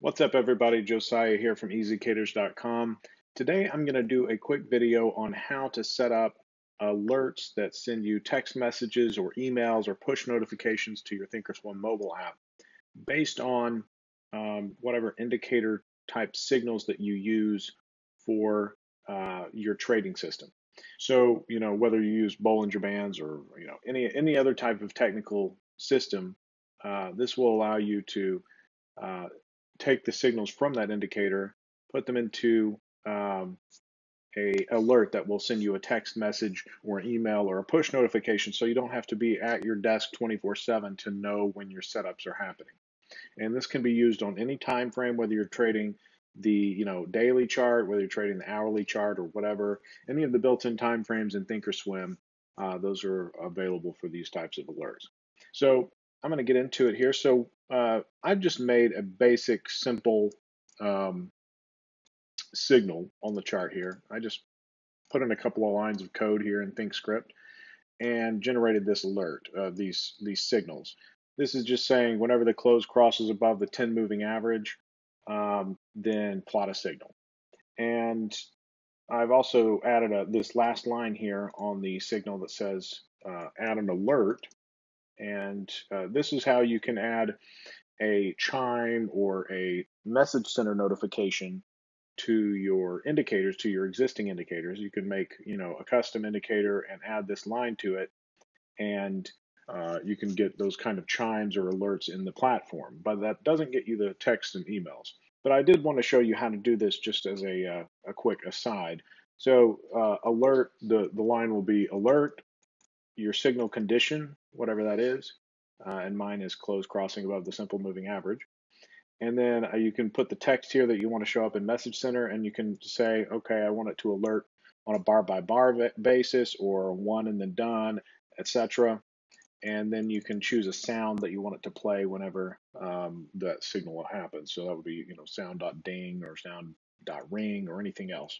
What's up everybody, Josiah here from Easycators.com. Today I'm going to do a quick video on how to set up alerts that send you text messages or emails or push notifications to your Thinkorswim mobile app based on um, whatever indicator type signals that you use for uh, your trading system. So, you know, whether you use Bollinger Bands or, you know, any, any other type of technical system, uh, this will allow you to uh, take the signals from that indicator, put them into um, a alert that will send you a text message or an email or a push notification so you don't have to be at your desk 24/7 to know when your setups are happening. And this can be used on any time frame whether you're trading the you know daily chart, whether you're trading the hourly chart or whatever, any of the built-in time frames in Thinkorswim, uh, those are available for these types of alerts. So I'm going to get into it here. So uh, I've just made a basic, simple um, signal on the chart here. I just put in a couple of lines of code here in ThinkScript and generated this alert, uh, these, these signals. This is just saying whenever the close crosses above the 10 moving average, um, then plot a signal. And I've also added a, this last line here on the signal that says uh, add an alert and uh, this is how you can add a chime or a message center notification to your indicators, to your existing indicators. You can make, you know, a custom indicator and add this line to it, and uh, you can get those kind of chimes or alerts in the platform. But that doesn't get you the text and emails. But I did want to show you how to do this just as a, uh, a quick aside. So uh, alert, the, the line will be alert, your signal condition, whatever that is, uh, and mine is close crossing above the simple moving average. And then uh, you can put the text here that you want to show up in Message Center, and you can say, okay, I want it to alert on a bar by bar basis or one and then done, etc. And then you can choose a sound that you want it to play whenever um, that signal happens. So that would be, you know, sound.ding or sound.ring or anything else,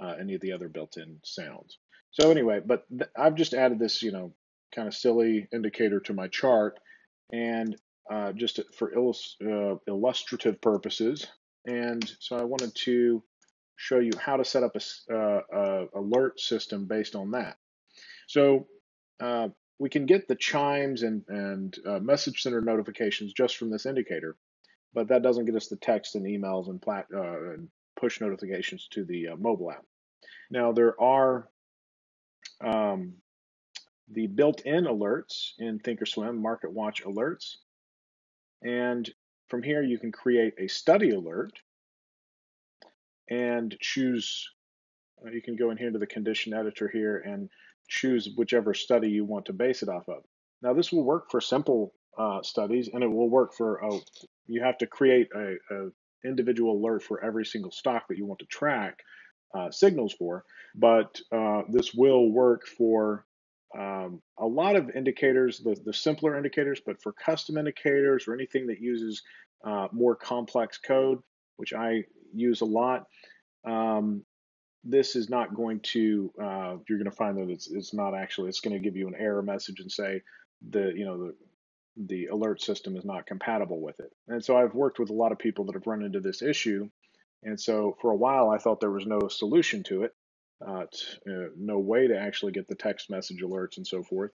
uh, any of the other built-in sounds. So anyway, but I've just added this, you know, kind of silly indicator to my chart, and uh, just for illus uh, illustrative purposes. And so I wanted to show you how to set up a, uh, a alert system based on that. So uh, we can get the chimes and, and uh, message center notifications just from this indicator, but that doesn't get us the text and emails and, plat, uh, and push notifications to the mobile app. Now there are um, the built-in alerts in Thinkorswim, Market Watch alerts. And from here, you can create a study alert and choose, uh, you can go in here to the condition editor here and choose whichever study you want to base it off of. Now this will work for simple uh, studies and it will work for, a, you have to create a, a individual alert for every single stock that you want to track uh, signals for, but uh, this will work for um, a lot of indicators, the, the simpler indicators, but for custom indicators or anything that uses uh, more complex code, which I use a lot, um, this is not going to, uh, you're going to find that it's, it's not actually, it's going to give you an error message and say the, you know, the, the alert system is not compatible with it. And so I've worked with a lot of people that have run into this issue and so for a while, I thought there was no solution to it, uh, uh, no way to actually get the text message alerts and so forth,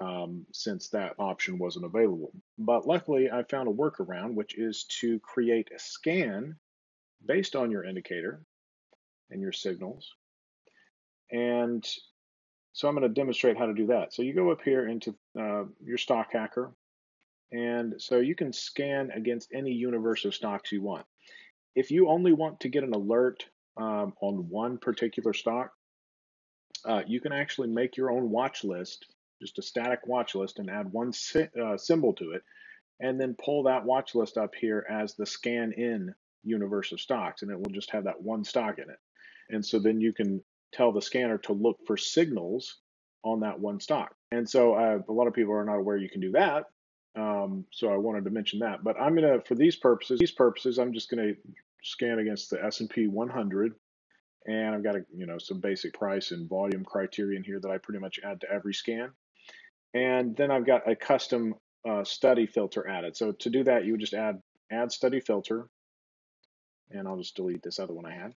um, since that option wasn't available. But luckily, I found a workaround, which is to create a scan based on your indicator and your signals. And so I'm going to demonstrate how to do that. So you go up here into uh, your stock hacker, and so you can scan against any universe of stocks you want if you only want to get an alert um, on one particular stock, uh, you can actually make your own watch list, just a static watch list, and add one si uh, symbol to it, and then pull that watch list up here as the scan in universe of stocks, and it will just have that one stock in it. And so then you can tell the scanner to look for signals on that one stock. And so uh, a lot of people are not aware you can do that. Um, so I wanted to mention that. But I'm gonna, for these purposes, these purposes, I'm just gonna scan against the S&P 100, and I've got a, you know some basic price and volume criterion here that I pretty much add to every scan. And then I've got a custom uh, study filter added. So to do that, you would just add add study filter, and I'll just delete this other one I had.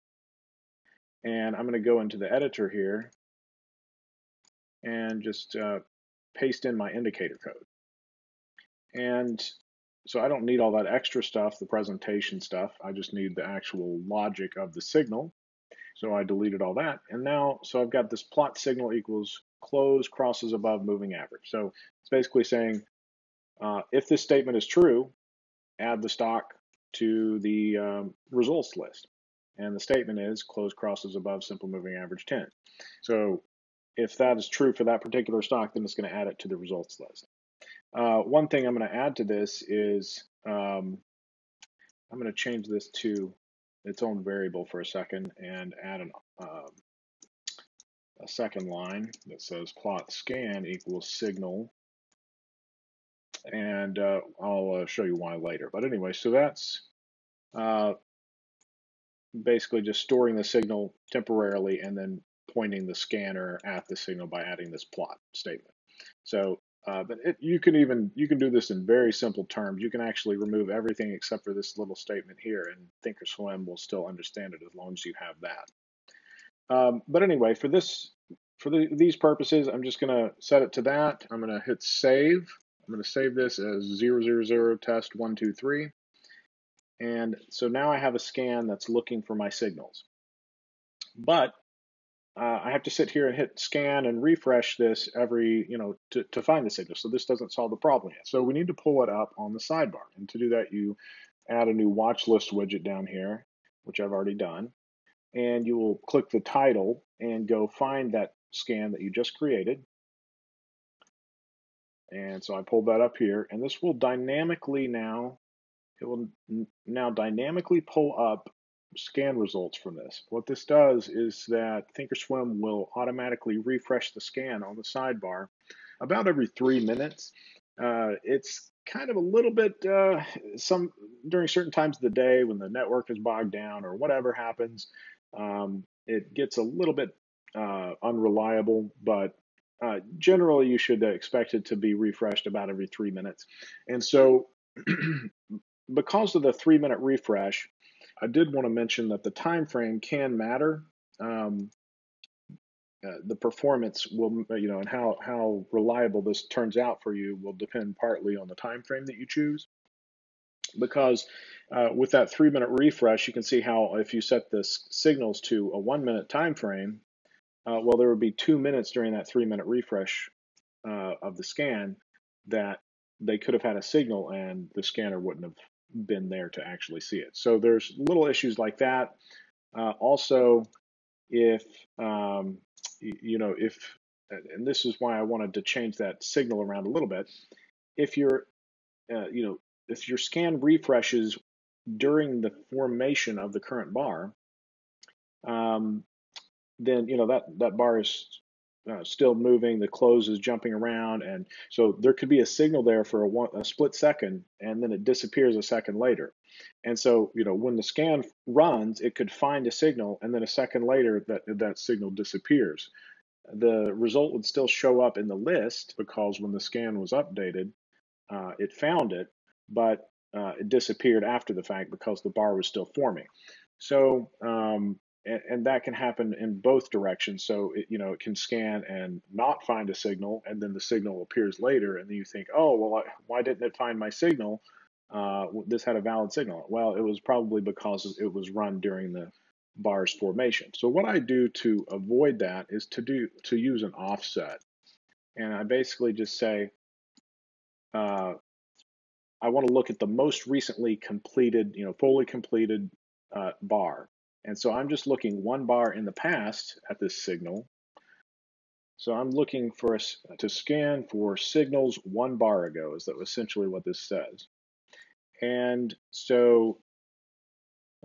And I'm to go into the editor here and just uh, paste in my indicator code. And so I don't need all that extra stuff, the presentation stuff. I just need the actual logic of the signal. So I deleted all that. And now, so I've got this plot signal equals close crosses above moving average. So it's basically saying uh, if this statement is true, add the stock to the um, results list. And the statement is close crosses above simple moving average 10. So if that is true for that particular stock, then it's going to add it to the results list. Uh, one thing I'm going to add to this is um, I'm going to change this to its own variable for a second and add an, uh, a second line that says plot scan equals signal. And uh, I'll uh, show you why later. But anyway, so that's uh, basically just storing the signal temporarily and then pointing the scanner at the signal by adding this plot statement. So, uh, but it, you can even, you can do this in very simple terms. You can actually remove everything except for this little statement here and Thinkorswim will still understand it as long as you have that. Um, but anyway, for this, for the, these purposes, I'm just going to set it to that. I'm going to hit save. I'm going to save this as 000 test 123. And so now I have a scan that's looking for my signals. But uh, I have to sit here and hit scan and refresh this every, you know, to, to find the signal. So this doesn't solve the problem yet. So we need to pull it up on the sidebar. And to do that, you add a new watch list widget down here, which I've already done. And you will click the title and go find that scan that you just created. And so I pulled that up here, and this will dynamically now, it will now dynamically pull up scan results from this. What this does is that Thinkorswim will automatically refresh the scan on the sidebar about every three minutes. Uh, it's kind of a little bit uh, some during certain times of the day when the network is bogged down or whatever happens. Um, it gets a little bit uh, unreliable, but uh, generally you should expect it to be refreshed about every three minutes. And so, because of the three minute refresh, I did want to mention that the time frame can matter. Um, uh, the performance will, you know, and how how reliable this turns out for you will depend partly on the time frame that you choose. Because uh, with that three minute refresh, you can see how if you set the signals to a one minute time frame, uh, well, there would be two minutes during that three minute refresh uh, of the scan that they could have had a signal and the scanner wouldn't have been there to actually see it. So there's little issues like that. Uh, also, if um, you know, if and this is why I wanted to change that signal around a little bit. If you're, uh, you know, if your scan refreshes during the formation of the current bar, um, then you know that that bar is uh, still moving, the close is jumping around, and so there could be a signal there for a, one, a split second, and then it disappears a second later. And so, you know, when the scan runs, it could find a signal, and then a second later, that that signal disappears. The result would still show up in the list because when the scan was updated, uh, it found it, but uh, it disappeared after the fact because the bar was still forming. So um, and, and, that can happen in both directions. So it, you know it can scan and not find a signal, and then the signal appears later, and then you think, oh well, I, why didn't it find my signal? Uh, this had a valid signal. Well, it was probably because it was run during the bar's formation. So what I do to avoid that is to do to use an offset, and I basically just say. Uh, I want to look at the most recently completed, you know, fully completed uh, bar. And so I'm just looking one bar in the past at this signal. So I'm looking for us to scan for signals one bar ago is that essentially what this says. And so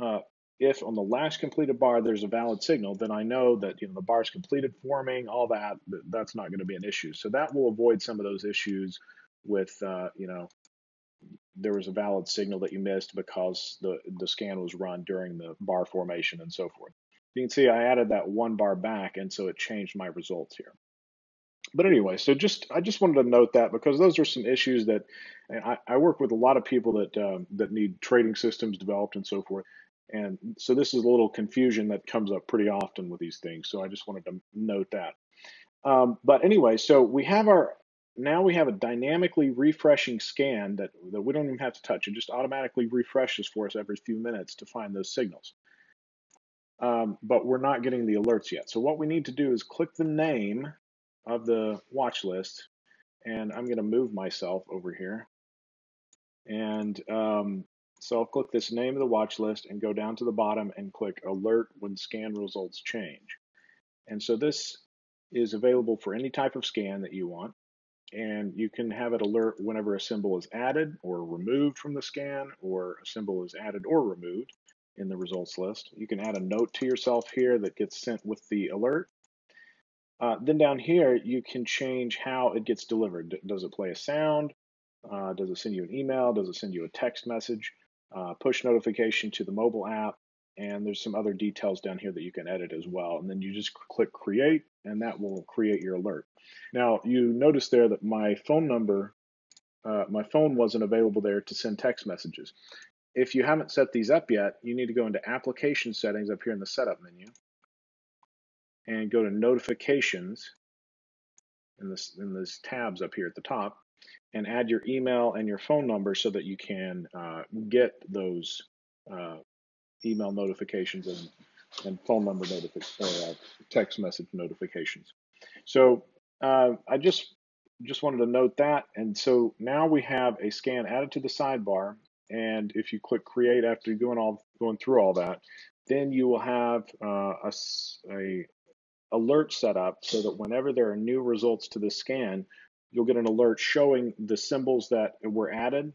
uh, if on the last completed bar there's a valid signal, then I know that you know the bar's completed forming, all that, that's not going to be an issue. So that will avoid some of those issues with uh, you know there was a valid signal that you missed because the, the scan was run during the bar formation and so forth. You can see I added that one bar back, and so it changed my results here. But anyway, so just I just wanted to note that because those are some issues that I, I work with a lot of people that um, that need trading systems developed and so forth, And so this is a little confusion that comes up pretty often with these things. So I just wanted to note that. Um, but anyway, so we have our, now we have a dynamically refreshing scan that, that we don't even have to touch. It just automatically refreshes for us every few minutes to find those signals. Um, but we're not getting the alerts yet. So what we need to do is click the name of the watch list and I'm going to move myself over here. And um, so I'll click this name of the watch list and go down to the bottom and click alert when scan results change. And so this is available for any type of scan that you want. And you can have it alert whenever a symbol is added or removed from the scan or a symbol is added or removed in the results list. You can add a note to yourself here that gets sent with the alert. Uh, then down here, you can change how it gets delivered. Does it play a sound? Uh, does it send you an email? Does it send you a text message? Uh, push notification to the mobile app? And there's some other details down here that you can edit as well. And then you just click create, and that will create your alert. Now, you notice there that my phone number, uh, my phone wasn't available there to send text messages. If you haven't set these up yet, you need to go into application settings up here in the setup menu and go to notifications in this in these tabs up here at the top and add your email and your phone number so that you can uh, get those uh, email notifications and, and phone number notifications or uh, text message notifications. So uh, I just just wanted to note that. And so now we have a scan added to the sidebar. And if you click create after going all going through all that, then you will have uh, a, a alert set up so that whenever there are new results to the scan, you'll get an alert showing the symbols that were added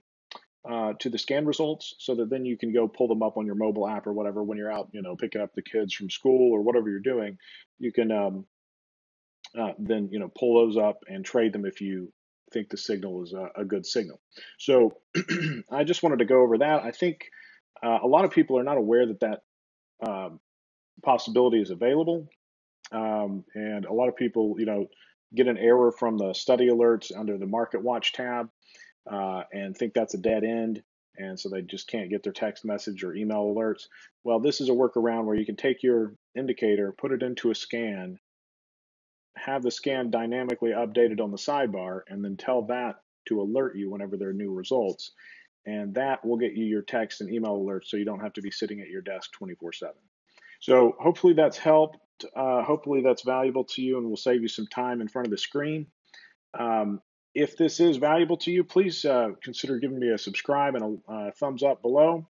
uh, to the scan results so that then you can go pull them up on your mobile app or whatever when you're out, you know, picking up the kids from school or whatever you're doing. You can um, uh, then, you know, pull those up and trade them if you think the signal is a, a good signal. So I just wanted to go over that. I think uh, a lot of people are not aware that that um, possibility is available. Um, and a lot of people, you know, get an error from the study alerts under the Market Watch tab uh, and think that's a dead end. And so they just can't get their text message or email alerts. Well, this is a workaround where you can take your indicator, put it into a scan, have the scan dynamically updated on the sidebar, and then tell that to alert you whenever there are new results. And that will get you your text and email alerts so you don't have to be sitting at your desk 24 7. So hopefully that's helped. Uh, hopefully that's valuable to you and will save you some time in front of the screen. Um, if this is valuable to you, please uh, consider giving me a subscribe and a uh, thumbs up below.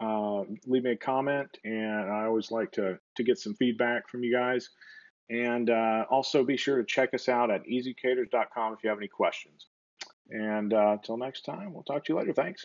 Uh, leave me a comment, and I always like to to get some feedback from you guys. And uh, also be sure to check us out at easycators.com if you have any questions. And until uh, next time, we'll talk to you later. Thanks.